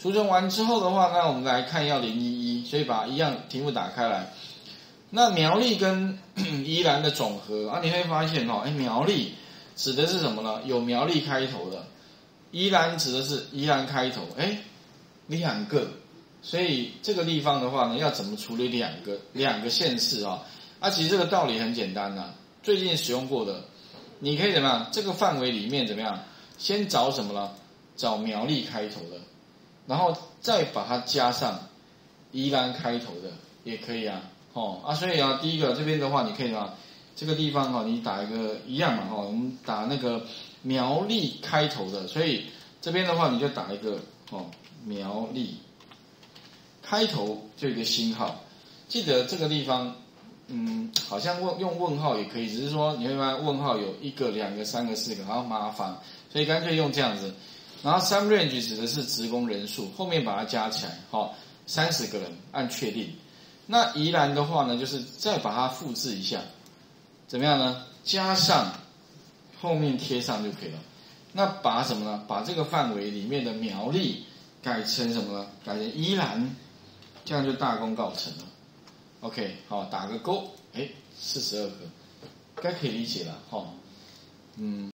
储存完之后的话，那我们来看要零一一，所以把一样题目打开来。那苗栗跟 宜兰的总和啊，你会发现哦，哎，苗栗指的是什么呢？有苗栗开头的，宜兰指的是宜兰开头，哎，两个，所以这个地方的话呢，要怎么处理两个两个县市啊？啊，其实这个道理很简单呐，最近使用过的，你可以怎么样？这个范围里面怎么样？先找什么呢？找苗栗开头的，然后再把它加上宜兰开头的，也可以啊。哦啊，所以啊，第一个这边的话，你可以啊，这个地方哈，你打一个一样嘛哈，我们打那个苗栗开头的，所以这边的话你就打一个哦苗栗开头就一个星号，记得这个地方，嗯，好像问用问号也可以，只是说你会发现问号有一个、两个、三个、四个，好麻烦，所以干脆用这样子。然后 sum range 指的是职工人数，后面把它加起来，好，三十个人按确定。那宜兰的话呢，就是再把它复制一下，怎么样呢？加上后面贴上就可以了。那把什么呢？把这个范围里面的苗栗改成什么呢？改成宜兰，这样就大功告成了。OK，好，打个勾，哎，四十二个，该可以理解了，哈，嗯。